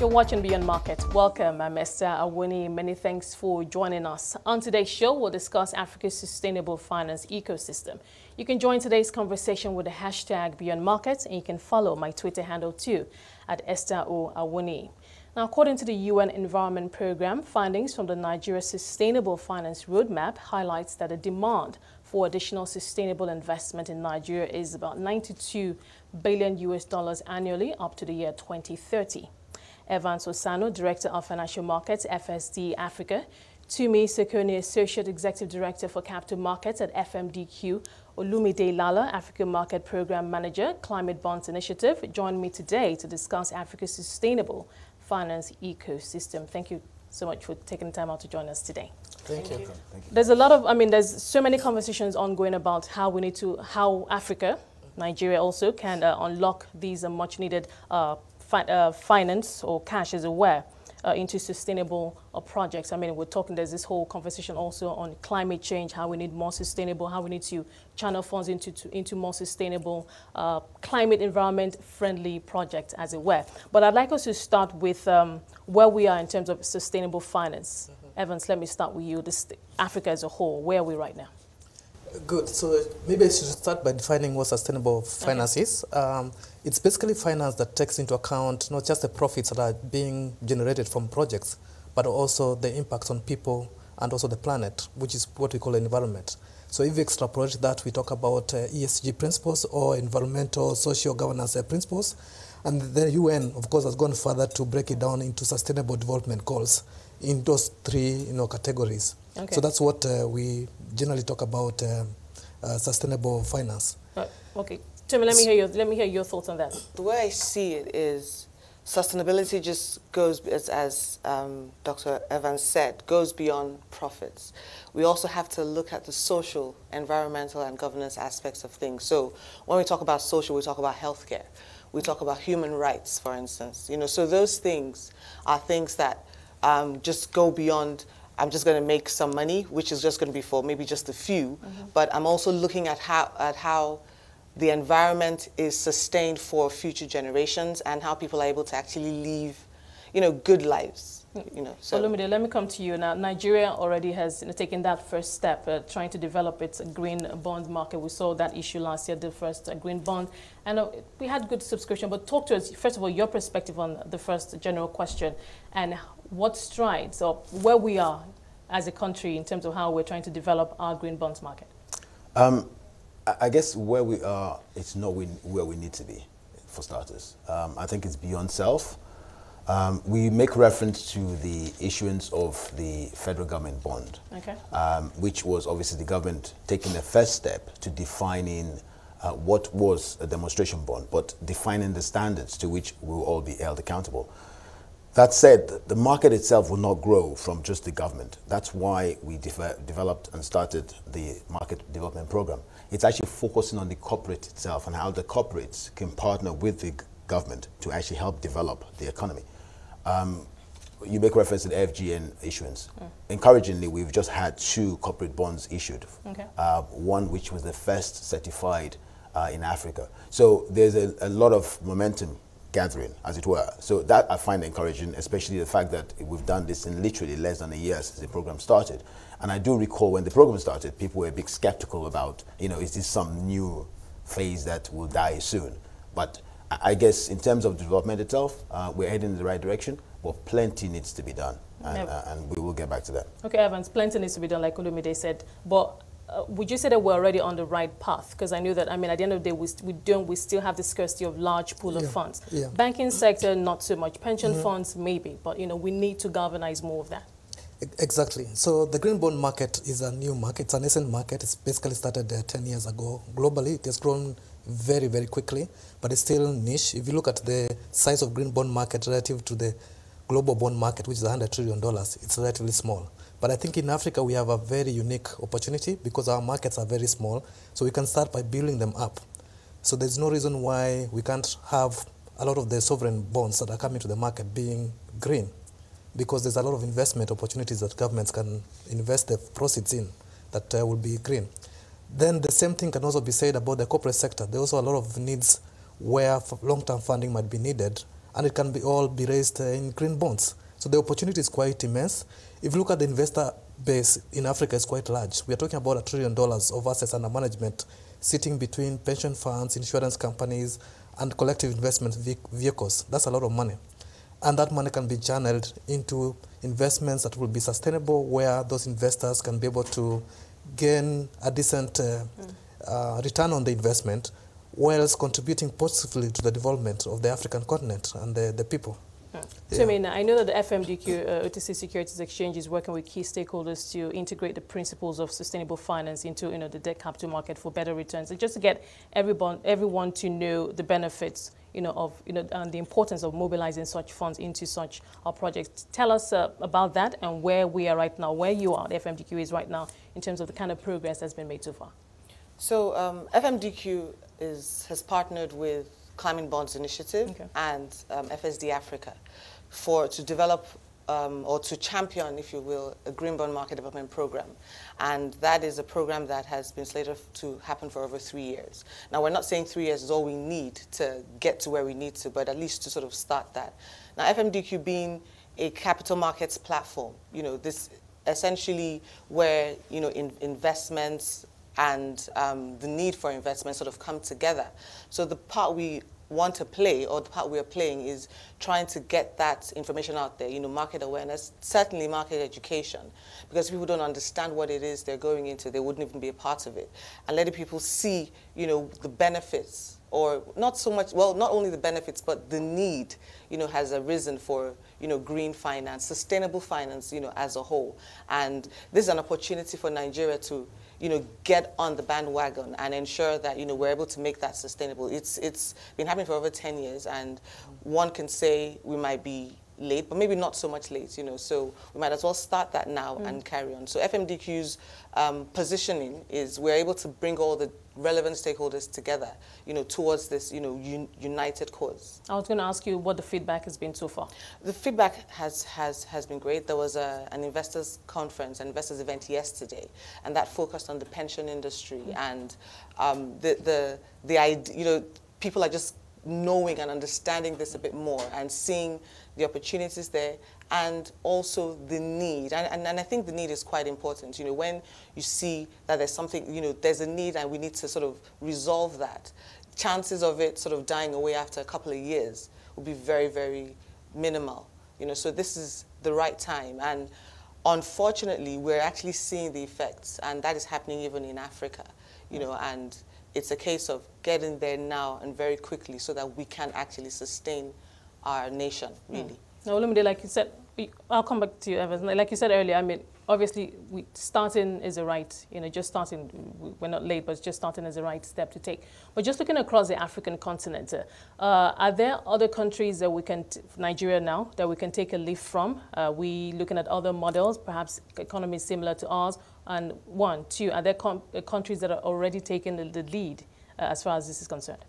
You're watching Beyond Market. Welcome. Uh, I'm Esther Awuni. Many thanks for joining us. On today's show, we'll discuss Africa's sustainable finance ecosystem. You can join today's conversation with the hashtag Beyond Market, and you can follow my Twitter handle too at Esther O. Awuni. Now, according to the UN Environment Programme, findings from the Nigeria Sustainable Finance Roadmap highlights that the demand for additional sustainable investment in Nigeria is about 92 billion US dollars annually up to the year 2030. Evans Osano, Director of Financial Markets, FSD Africa, Tumi Sekoni, Associate Executive Director for Capital Markets at FMDQ, Olumide Lala, African Market Program Manager, Climate Bonds Initiative, joined me today to discuss Africa's sustainable finance ecosystem. Thank you so much for taking the time out to join us today. Thank, Thank you. you. Thank you. There's a lot of, I mean, there's so many conversations ongoing about how we need to, how Africa, Nigeria also, can uh, unlock these uh, much needed uh, fi uh, finance or cash, as it were, uh, into sustainable uh, projects. I mean, we're talking, there's this whole conversation also on climate change, how we need more sustainable, how we need to channel funds into, to, into more sustainable, uh, climate environment friendly projects, as it were. But I'd like us to start with um, where we are in terms of sustainable finance. Mm -hmm. Evans, let me start with you. This, Africa as a whole, where are we right now? Good. So maybe I should start by defining what sustainable finance okay. is. Um, it's basically finance that takes into account not just the profits that are being generated from projects, but also the impact on people and also the planet, which is what we call environment. So if we extrapolate that, we talk about uh, ESG principles or environmental social governance uh, principles. And the UN, of course, has gone further to break it down into sustainable development goals in those three you know, categories. Okay. So that's what uh, we generally talk about uh, uh, sustainable finance. Uh, okay, Tim, let me hear your let me hear your thoughts on that. The way I see it is sustainability just goes as, as um, Dr. Evans said, goes beyond profits. We also have to look at the social, environmental, and governance aspects of things. So when we talk about social, we talk about healthcare. We talk about human rights, for instance. You know, so those things are things that um, just go beyond I'm just going to make some money, which is just going to be for maybe just a few. Mm -hmm. But I'm also looking at how, at how the environment is sustained for future generations and how people are able to actually live, you know, good lives. You know, so Olumide, let me come to you now. Nigeria already has you know, taken that first step, uh, trying to develop its green bond market. We saw that issue last year, the first uh, green bond, and uh, we had good subscription. But talk to us first of all your perspective on the first general question, and what strides or where we are as a country in terms of how we're trying to develop our green bonds market? Um, I guess where we are, it's not where we need to be, for starters. Um, I think it's beyond self. Um, we make reference to the issuance of the federal government bond, okay. um, which was obviously the government taking the first step to defining uh, what was a demonstration bond, but defining the standards to which we will all be held accountable. That said, the market itself will not grow from just the government. That's why we de developed and started the market development program. It's actually focusing on the corporate itself and how the corporates can partner with the government to actually help develop the economy. Um, you make reference to the FGN issuance. Mm. Encouragingly, we've just had two corporate bonds issued. Okay. Uh, one which was the first certified uh, in Africa. So there's a, a lot of momentum gathering, as it were. So that I find encouraging, especially the fact that we've done this in literally less than a year since the program started. And I do recall when the program started, people were a bit skeptical about, you know, is this some new phase that will die soon? But I guess in terms of development itself, uh, we're heading in the right direction, but plenty needs to be done. And, yep. uh, and we will get back to that. Okay, Evans, plenty needs to be done, like Olumide said. But uh, would you say that we're already on the right path? Because I know that, I mean, at the end of the day, we, we don't, we still have the scarcity of large pool yeah, of funds. Yeah. Banking sector, not so much. Pension mm -hmm. funds, maybe. But, you know, we need to galvanize more of that. Exactly. So the green bond market is a new market. It's a nascent market. It's basically started uh, 10 years ago. Globally, it has grown very, very quickly, but it's still niche. If you look at the size of green bond market relative to the global bond market, which is $100 trillion, it's relatively small. But I think in Africa we have a very unique opportunity because our markets are very small. So we can start by building them up. So there's no reason why we can't have a lot of the sovereign bonds that are coming to the market being green because there's a lot of investment opportunities that governments can invest the proceeds in that uh, will be green. Then the same thing can also be said about the corporate sector. There's also a lot of needs where long-term funding might be needed and it can be all be raised uh, in green bonds. So the opportunity is quite immense. If you look at the investor base in Africa, it's quite large. We are talking about a trillion dollars of assets under management sitting between pension funds, insurance companies, and collective investment vehicles. That's a lot of money. And that money can be channeled into investments that will be sustainable, where those investors can be able to gain a decent uh, mm. uh, return on the investment, whilst contributing positively to the development of the African continent and the, the people. Yeah. So, I mean, I know that the FMDQ, uh, OTC Securities Exchange, is working with key stakeholders to integrate the principles of sustainable finance into, you know, the debt capital market for better returns, and just to get everyone, everyone to know the benefits, you know, of, you know, and the importance of mobilizing such funds into such uh, projects. Tell us uh, about that and where we are right now, where you are, the FMDQ is right now, in terms of the kind of progress that's been made so far. So, um, FMDQ is, has partnered with Climate Bonds Initiative okay. and um, FSD Africa for to develop um, or to champion, if you will, a green bond market development program. And that is a program that has been slated to happen for over three years. Now, we're not saying three years is all we need to get to where we need to, but at least to sort of start that. Now, FMDQ being a capital markets platform, you know, this essentially where, you know, in investments, and um, the need for investment sort of come together. So the part we want to play or the part we are playing is trying to get that information out there, you know, market awareness, certainly market education, because people don't understand what it is they're going into, they wouldn't even be a part of it, and letting people see, you know, the benefits or not so much, well, not only the benefits, but the need, you know, has arisen for, you know, green finance, sustainable finance, you know, as a whole. And this is an opportunity for Nigeria to, you know, get on the bandwagon and ensure that, you know, we're able to make that sustainable. It's, it's been happening for over 10 years, and one can say we might be late, but maybe not so much late, you know, so we might as well start that now mm. and carry on. So FMDQ's um, positioning is we're able to bring all the relevant stakeholders together, you know, towards this, you know, un united cause. I was going to ask you what the feedback has been so far. The feedback has, has, has been great. There was a, an investors conference, an investors event yesterday, and that focused on the pension industry mm. and um, the, the, the idea, you know, people are just knowing and understanding this a bit more and seeing the opportunities there and also the need. And, and, and, I think the need is quite important. You know, when you see that there's something, you know, there's a need and we need to sort of resolve that, chances of it sort of dying away after a couple of years will be very, very minimal. You know, so this is the right time. And unfortunately, we're actually seeing the effects, and that is happening even in Africa. You know, and it's a case of getting there now and very quickly so that we can actually sustain our nation, really. Mm. Now, Olumide, like you said, I'll come back to you, Evans. Like you said earlier, I mean, obviously, we, starting is a right, you know, just starting, we're not late, but just starting is a right step to take. But just looking across the African continent, uh, are there other countries that we can, Nigeria now, that we can take a leaf from? Uh, we looking at other models, perhaps economies similar to ours? And one, two, are there uh, countries that are already taking the, the lead uh, as far as this is concerned?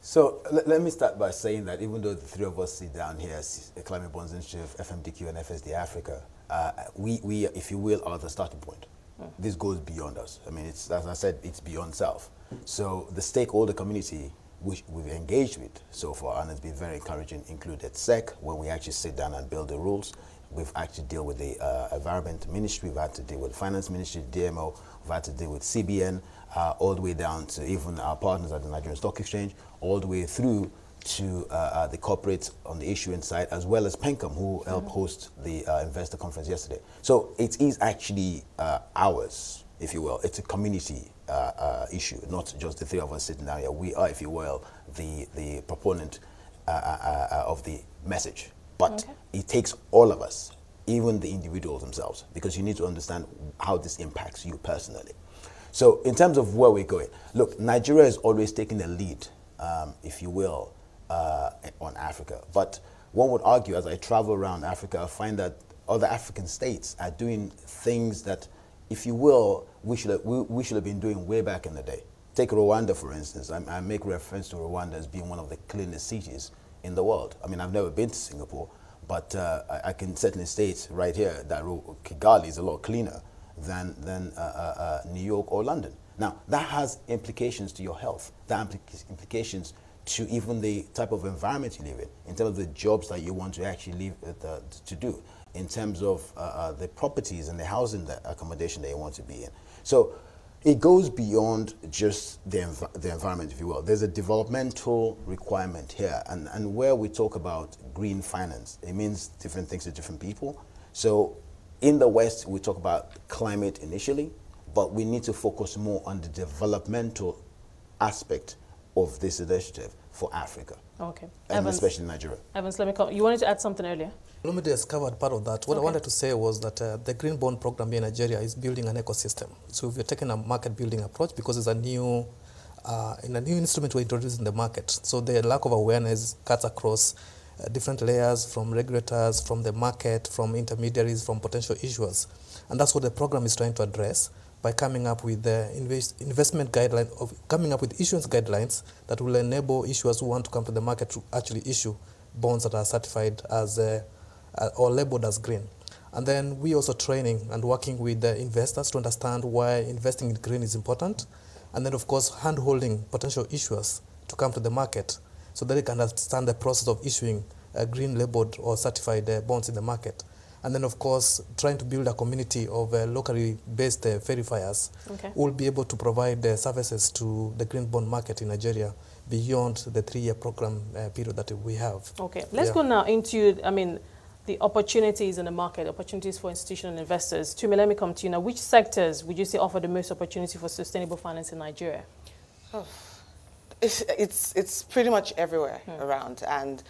So let me start by saying that even though the three of us sit down here as Climate Bonds Initiative, FMDQ and FSD Africa, uh, we, we, if you will, are the starting point. Mm. This goes beyond us. I mean, it's, as I said, it's beyond self. So the stakeholder community which we've engaged with so far and it's been very encouraging included SEC, where we actually sit down and build the rules. We've actually dealt with the uh, Environment Ministry, we've had to deal with Finance Ministry, DMO, we've had to deal with CBN, uh, all the way down to even our partners at the Nigerian Stock Exchange, all the way through to uh, uh, the corporates on the issuing side, as well as PenCom, who helped mm-hmm. host the uh, investor conference yesterday. So it is actually uh, ours, if you will. It's a community uh, uh, issue, not just the three of us sitting down here. We are, if you will, the, the proponent of the message. But okay. it takes all of us, even the individuals themselves, because you need to understand how this impacts you personally. So in terms of where we're going, look, Nigeria is always taking the lead, um, if you will, uh, on Africa. But one would argue, as I travel around Africa, I find that other African states are doing things that, if you will, we should have, we, we should have been doing way back in the day. Take Rwanda, for instance. I, I make reference to Rwanda as being one of the cleanest cities in the world. I mean, I've never been to Singapore, but uh, I, I, can certainly state right here that Kigali is a lot cleaner than, than uh, uh, uh, New York or London. Now, that has implications to your health. That implications to even the type of environment you live in, in terms of the jobs that you want to actually live uh, to do, in terms of uh, uh, the properties and the housing the accommodation that you want to be in. So it goes beyond just the, env the environment, if you will. There's a developmental requirement here, and, and where we talk about green finance, it means different things to different people. So in the West, we talk about climate initially, but we need to focus more on the developmental aspect of this initiative for Africa. Okay. And Evans, especially Nigeria. Evans, let me come. You wanted to add something earlier? Lumide has covered part of that. What Okay. I wanted to say was that uh, the Green Bond program in Nigeria is building an ecosystem. So we're taking a market building approach because it's a new, uh, in a new instrument we're introducing in the market. So the lack of awareness cuts across uh, different layers from regulators, from the market, from intermediaries, from potential issuers. And that's what the program is trying to address by coming up with the invest, investment guideline of coming up with issuance guidelines that will enable issuers who want to come to the market to actually issue bonds that are certified as uh, uh, or labeled as green. And then we also training and working with the investors to understand why investing in green is important. And then of course hand-holding potential issuers to come to the market so that they can understand the process of issuing uh, green labeled or certified uh, bonds in the market. And then of course trying to build a community of uh, locally based uh, verifiers Okay. who will be able to provide uh, services to the green bond market in Nigeria beyond the three-year program uh, period that we have. Okay, let's Yeah. go now into, I mean, the opportunities in the market, opportunities for institutional investors. Tumi, let me come to you now. Which sectors would you say offer the most opportunity for sustainable finance in Nigeria? It's, it's, it's pretty much everywhere around, and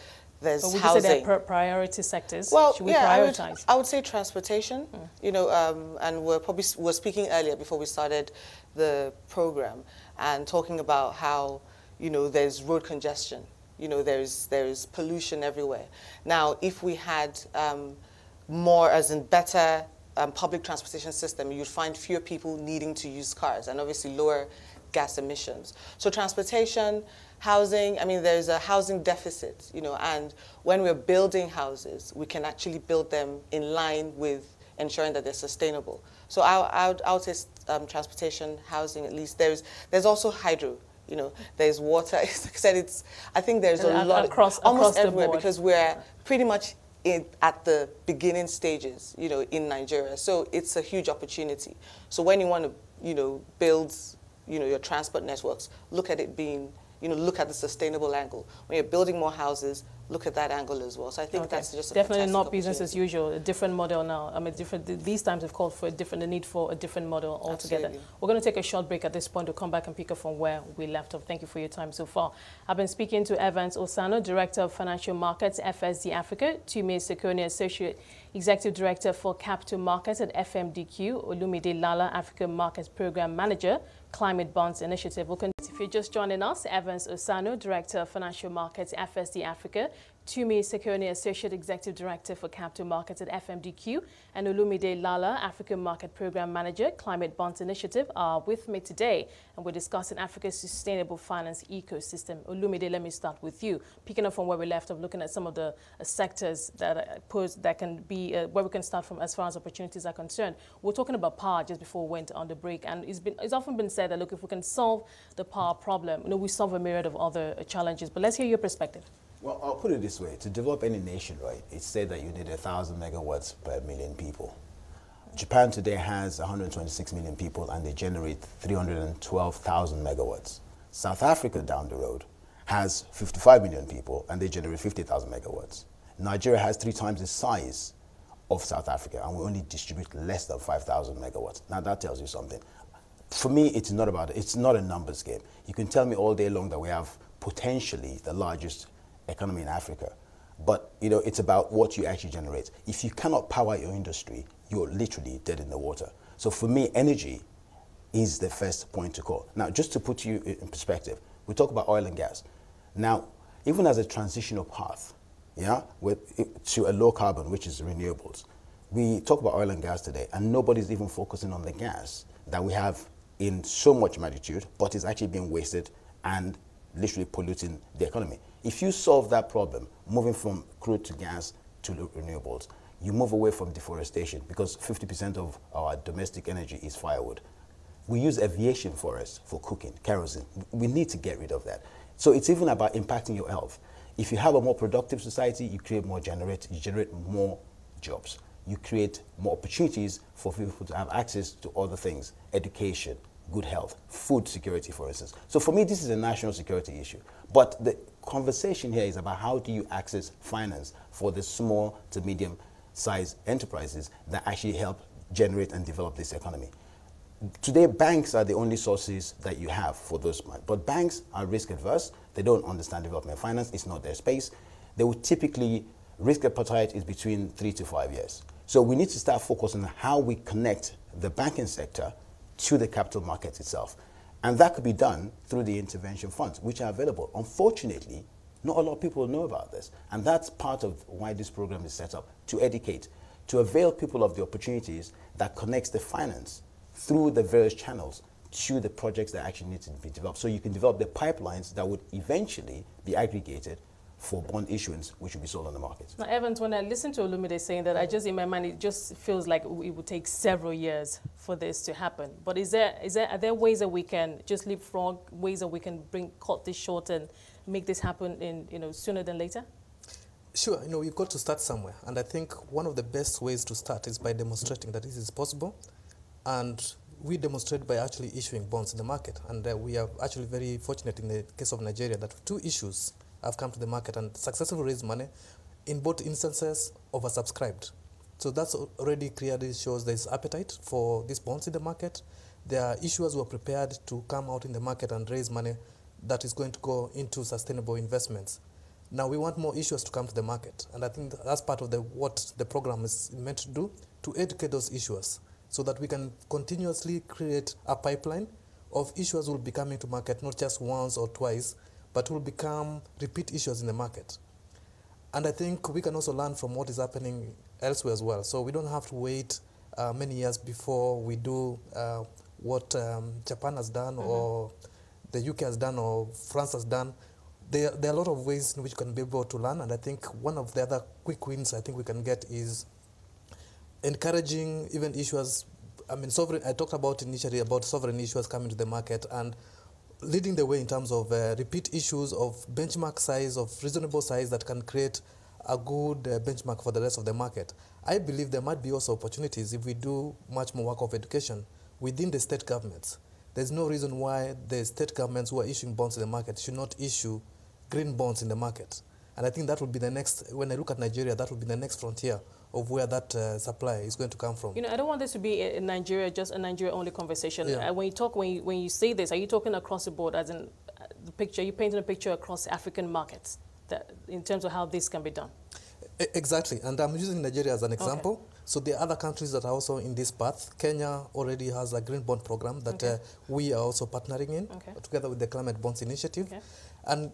there's Or would you housing. say they're priority sectors? Well, Should we yeah, I would, prioritize? I would say transportation. You know, um, and we're probably we were speaking earlier before we started the program, and talking about how you know there's road congestion. You know, there's there's pollution everywhere. Now, if we had um, more, as in better um, public transportation system, you'd find fewer people needing to use cars, and obviously lower gas emissions. So transportation, housing, I mean, there's a housing deficit, you know, and when we're building houses, we can actually build them in line with ensuring that they're sustainable. So I, I, would, I would say um, transportation, housing, at least. There's, there's also hydro, you know, there's water. Like I said, it's, I think there's a Ac- lot, across- almost across everywhere because we're pretty much in, at the beginning stages, you know, in Nigeria. So it's a huge opportunity. So when you want to, you know, build, you know, your transport networks, look at it being, you know, look at the sustainable angle. When you're building more houses, look at that angle as well. So I think Okay. that's just a definitely not business as usual. A different model now. I mean, different. These times have called for a different, the need for a different model altogether. Absolutely. We're going to take a short break at this point to come back and pick up from where we left off. Thank you for your time so far. I've been speaking to Evans Osano, Director of Financial Markets, FSD Africa, Tumi Sekoni, Associate Executive Director for Capital Markets at FMDQ, Olumide Lala, African Markets Program Manager, Climate Bonds Initiative. We'll continue. If you're just joining us, Evans Osano, Director of Financial Markets, FSD Africa, Tumi Sekoni, Associate Executive Director for Capital Markets at FMDQ, and Olumide Lala, African Market Program Manager, Climate Bonds Initiative, are with me today, and we're discussing Africa's sustainable finance ecosystem. Olumide, let me start with you. Picking up from where we left off, looking at some of the uh, sectors that uh, pose that can be uh, where we can start from as far as opportunities are concerned. We're talking about power just before we went on the break, and it's been it's often been said that look, if we can solve the power problem, you know, we solve a myriad of other uh, challenges. But let's hear your perspective. Well, I'll put it this way: to develop any nation, right, it's said that you need a thousand megawatts per million people. Japan today has 126 million people, and they generate 312,000 megawatts. South Africa down the road has 55 million people, and they generate 50,000 megawatts. Nigeria has three times the size of South Africa, and we only distribute less than 5,000 megawatts. Now that tells you something. For me, it's not about it's not a numbers game. You can tell me all day long that we have potentially the largest economy in Africa, but you know it's about what you actually generate. If you cannot power your industry, you're literally dead in the water. So for me, energy is the first point to call. Now, just to put you in perspective, we talk about oil and gas. Now, even as a transitional path, yeah, with, to a low carbon, which is renewables, we talk about oil and gas today, and nobody's even focusing on the gas that we have in so much magnitude, but is actually being wasted and literally polluting the economy. If you solve that problem, moving from crude to gas to renewables, you move away from deforestation because 50% of our domestic energy is firewood. We use aviation for us for cooking, kerosene. We need to get rid of that. So it's even about impacting your health. If you have a more productive society, you create more generate, you generate more jobs. You create more opportunities for people to have access to other things, education, good health, food security, for instance. So for me, this is a national security issue. But the conversation here is about how do you access finance for the small to medium sized enterprises that actually help generate and develop this economy. Today, banks are the only sources that you have for those. But banks are risk adverse. They don't understand development finance. It's not their space. They would typically, risk appetite is between three to five years. So we need to start focusing on how we connect the banking sector to the capital markets itself. And that could be done through the intervention funds, which are available. Unfortunately, not a lot of people know about this. And that's part of why this program is set up, to educate, to avail people of the opportunities that connects the finance through the various channels to the projects that actually need to be developed. So you can develop the pipelines that would eventually be aggregated for bond issuance, which will be sold on the market. Now, Evans, when I listen to Olumide saying that, I just, in my mind, it just feels like it would take several years for this to happen. But is there, is there, are there ways that we can just leapfrog, ways that we can bring, cut this short and make this happen in, you know, sooner than later? Sure, you know, we've got to start somewhere. And I think one of the best ways to start is by demonstrating that this is possible and we demonstrate by actually issuing bonds in the market. And uh, we are actually very fortunate in the case of Nigeria that two issues have come to the market and successfully raised money in both instances oversubscribed. So that's already clearly shows there's appetite for these bonds in the market. There are issuers who are prepared to come out in the market and raise money that is going to go into sustainable investments. Now we want more issuers to come to the market, and I think that's part of the, what the program is meant to do, to educate those issuers so that we can continuously create a pipeline of issuers who will be coming to market not just once or twice, but will become repeat issuers in the market. And I think we can also learn from what is happening elsewhere as well. So we don't have to wait uh, many years before we do uh, what um, Japan has done mm -hmm. or the UK has done or France has done. There, there are a lot of ways in which you can be able to learn. And I think one of the other quick wins I think we can get is encouraging even issuers. I mean, sovereign. I talked about initially about sovereign issuers coming to the market and leading the way in terms of uh, repeat issues of benchmark size, of reasonable size that can create a good uh, benchmark for the rest of the market. I believe there might be also opportunities if we do much more work of education within the state governments. There's no reason why the state governments who are issuing bonds in the market should not issue green bonds in the market. And I think that would be the next, when I look at Nigeria, that would be the next frontier of where that uh, supply is going to come from. You know, I don't want this to be in Nigeria, just a Nigeria-only conversation. Yeah. Uh, when you talk, when you, when you say this, are you talking across the board, as in uh, the picture, you're painting a picture across African markets, that, in terms of how this can be done? Exactly, and I'm using Nigeria as an example. Okay. So there are other countries that are also in this path. Kenya already has a green bond program that okay. uh, we are also partnering in, okay. together with the Climate Bonds Initiative. And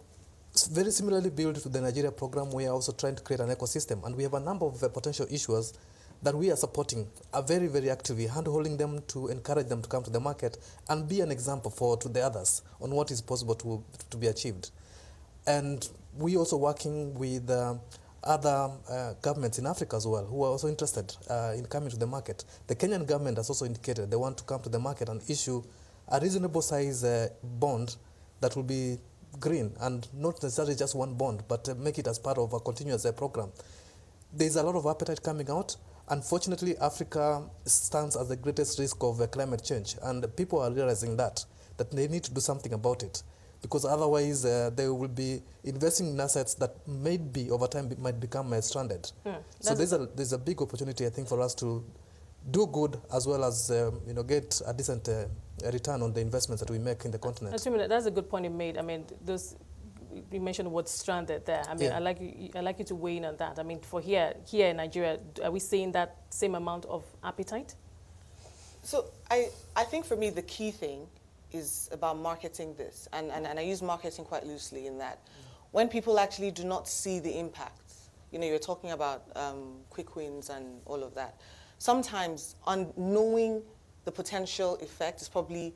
very similarly built to the Nigeria program, we are also trying to create an ecosystem. And we have a number of uh, potential issuers that we are supporting, are very, very actively hand-holding them to encourage them to come to the market and be an example for to the others on what is possible to, to be achieved. And we also working with uh, other uh, governments in Africa as well who are also interested uh, in coming to the market. The Kenyan government has also indicated they want to come to the market and issue a reasonable size uh, bond that will be green and not necessarily just one bond, but uh, make it as part of a continuous uh, program. There's a lot of appetite coming out. Unfortunately, Africa stands as the greatest risk of uh, climate change, and people are realizing that, that they need to do something about it because otherwise uh, they will be investing in assets that maybe over time might become uh, stranded. Hmm. So there's a, there's a big opportunity, I think, for us to do good as well as um, you know get a decent uh, return on the investments that we make in the continent. Assuming that's a good point you made. I mean, those you mentioned what's stranded there. I mean, Yeah. I like you, I like you to weigh in on that. I mean, for here here in Nigeria, are we seeing that same amount of appetite? So I, I think for me the key thing is about marketing this. And, and, and I use marketing quite loosely in that when people actually do not see the impact, you know, you're talking about um, quick wins and all of that. Sometimes on knowing the potential effect is probably,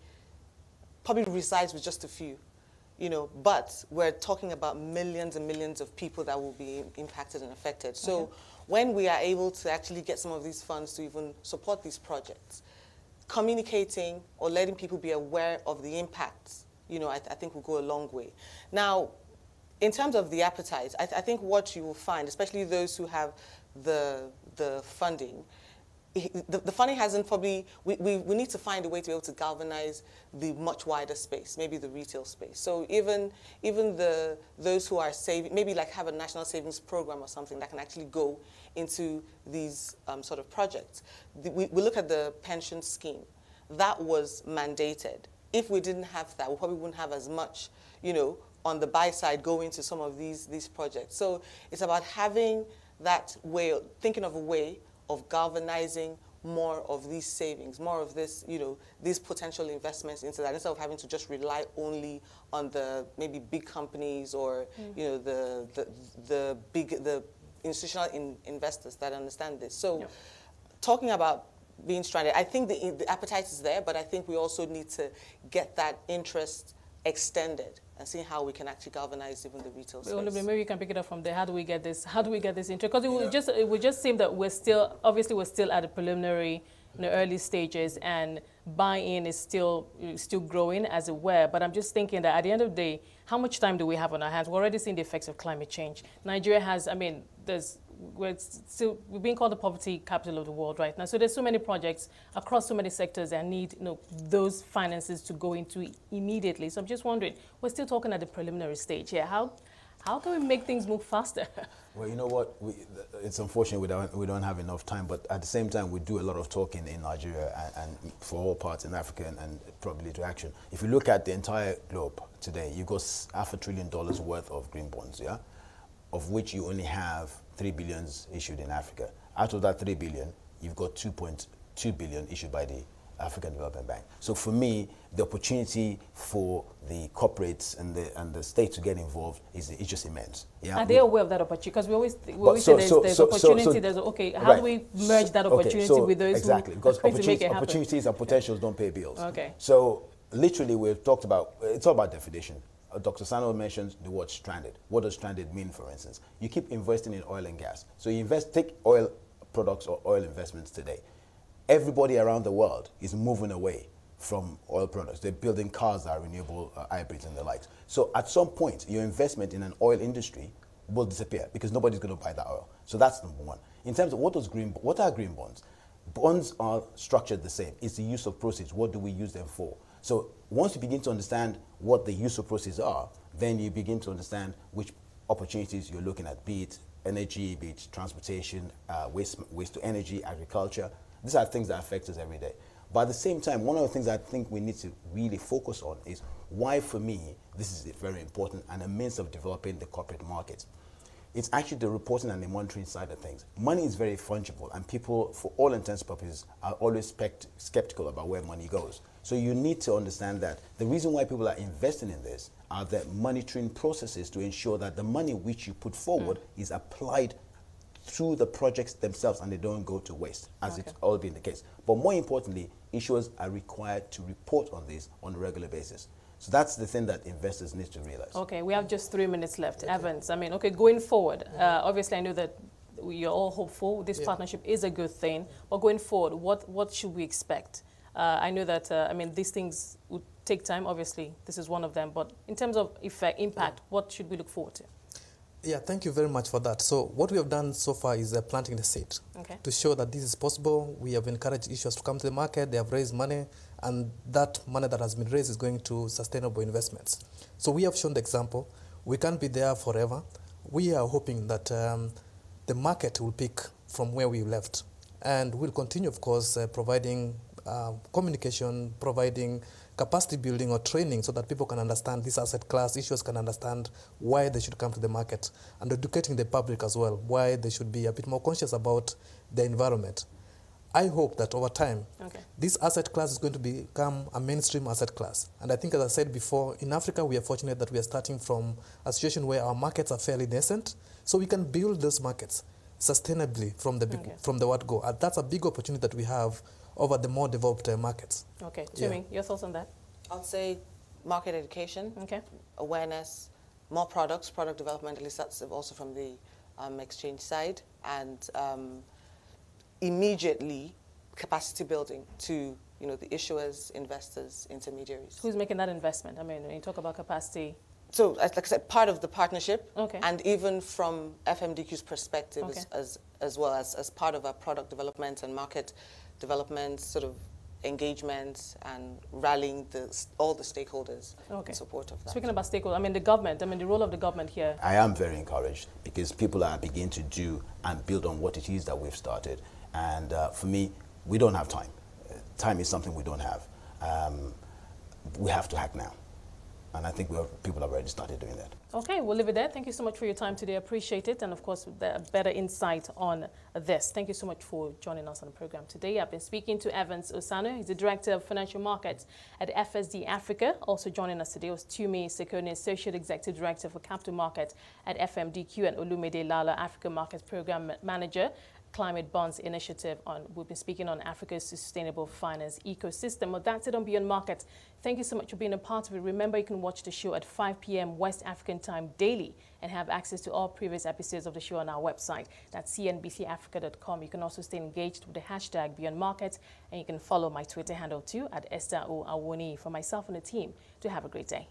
probably resides with just a few. You know, but we're talking about millions and millions of people that will be impacted and affected. So when we are able to actually get some of these funds to even support these projects, communicating or letting people be aware of the impacts you know, I, I think will go a long way. Now, in terms of the appetite, I, th I, think what you will find, especially those who have the, the funding, the, the, funding hasn't probably, we, we, we, need to find a way to be able to galvanize the much wider space, maybe the retail space. So even, even the, those who are saving, maybe like have a national savings program or something that can actually go into these um, sort of projects. The, we, we look at the pension scheme. That was mandated. If we didn't have that, we probably wouldn't have as much, you know, on the buy side going to some of these, these projects. So it's about having that way, thinking of a way of galvanizing more of these savings, more of this, you know, these potential investments into that instead of having to just rely only on the maybe big companies or, mm. you know, the, the, the big, the institutional in investors that understand this. So yep. talking about being stranded, I think the, the appetite is there, but I think we also need to get that interest extended and see how we can actually galvanize even the retail space. Maybe you can pick it up from there. How do we get this? How do we get this into? Because it would just it would just seem that we're still obviously we're still at the preliminary, in the early stages, and buy-in is still still growing as it were. But I'm just thinking that at the end of the day, how much time do we have on our hands? We're already seeing the effects of climate change. Nigeria has, I mean, there's we're still we're being called the poverty capital of the world right now. So there's so many projects across so many sectors that need you know those finances to go into immediately. So I'm just wondering, we're still talking at the preliminary stage here. How how can we make things move faster? Well, you know what? We, it's unfortunate we don't, we don't have enough time, but at the same time, we do a lot of talking in Nigeria and, and for all parts in Africa and, and, probably to action. If you look at the entire globe today, you've got half a trillion dollars worth of green bonds, yeah? Of which you only have 3 billions issued in Africa. Out of that 3 billion, you've got 2.2 billion issued by the African Development Bank. So for me, the opportunity for the corporates and the and the state to get involved is, is just immense. Yeah? Are they aware of that opportunity? Because we always we always so, say there's, so, there's so, opportunity. there's okay. How right. do we merge that opportunity okay, with those exactly because opportunities, opportunities and potentials don't pay bills. Okay. So literally, we've talked about it's all about definition. Uh, Dr. Osano mentions the word stranded. What does stranded mean, for instance? You keep investing in oil and gas. So you invest, take oil products or oil investments today. Everybody around the world is moving away from oil products. They're building cars that are renewable uh, hybrids and the likes. So at some point, your investment in an oil industry will disappear because nobody's going to buy that oil. So that's number one. In terms of what does green, what are green bonds? Bonds are structured the same. It's the use of proceeds. What do we use them for? So once you begin to understand what the use of proceeds are, then you begin to understand which opportunities you're looking at, be it energy, be it transportation, uh, waste, waste to energy, agriculture. These are things that affect us every day. But at the same time, one of the things I think we need to really focus on is why, for me, this is very important and a means of developing the corporate market it's actually the reporting and the monitoring side of things. Money is very fungible, and people, for all intents and purposes, are always skeptical about where money goes. So you need to understand that the reason why people are investing in this are the monitoring processes to ensure that the money which you put forward mm. is applied through the projects themselves and they don't go to waste, as okay. it's all been the case. But more importantly, issuers are required to report on this on a regular basis. So that's the thing that investors need to realize. Okay, we have just three minutes left. Okay. Evans, I mean, okay, going forward, uh, obviously I know that you're all hopeful. This yeah. partnership is a good thing. But going forward, what, what should we expect? Uh, I know that, uh, I mean, these things would take time, obviously. This is one of them. But in terms of effect, impact, what should we look forward to? Yeah, thank you very much for that. So what we have done so far is uh, planting the seed okay. to show that this is possible. We have encouraged issuers to come to the market. They have raised money, and that money that has been raised is going to sustainable investments. So we have shown the example. We can't be there forever. We are hoping that um, the market will pick from where we left, and we'll continue, of course, uh, providing uh, communication, providing capacity building or training so that people can understand this asset class, issuers can understand why they should come to the market, and educating the public as well, why they should be a bit more conscious about the environment. I hope that over time, okay. this asset class is going to become a mainstream asset class. And I think, as I said before, in Africa, we are fortunate that we are starting from a situation where our markets are fairly nascent, so we can build those markets sustainably from the, okay. from the word go. And that's a big opportunity that we have over the more developed uh, markets. Okay, Jimmy, yeah. your thoughts on that? I'll say market education, okay. awareness, more products, product development, at least that's also from the um, exchange side, and um, immediately capacity building to you know, the issuers, investors, intermediaries. Who's making that investment? I mean, when you talk about capacity, So, as- like I said, part of the partnership, Okay. and even from FMDQ's perspective Okay. as, as, as well as, as part of our product development and market development sort of engagement and rallying the, all the stakeholders Okay. in support of that. speaking about stakeholders, I mean, the government, I mean, the role of the government here. I am very encouraged because people are beginning to do and build on what it is that we've started. And uh, for me, we don't have time. Uh, Time is something we don't have. Um, we have to act now. I think we have, people have already started doing that. Okay, we'll leave it there. Thank you so much for your time today. I appreciate it. And of course, better insight on this. Thank you so much for joining us on the program today. I've been speaking to Evans Osano. He's the Director of Financial Markets at FSD Africa. Also joining us today was Tumi Sekoni, Associate Executive Director for Capital Markets at FMDQ, and Olumide Lala, Africa Markets Program Manager. Climate Bonds Initiative. On we've been speaking on Africa's sustainable finance ecosystem. Well, that's it on Beyond Markets. Thank you so much for being a part of it. Remember, you can watch the show at 5 p.m. West African time daily and have access to all previous episodes of the show on our website. That's cnbcafrica.com. You can also stay engaged with the hashtag Beyond Markets, and you can follow my Twitter handle too at Esther O Awuni for myself and the team. To have a great day.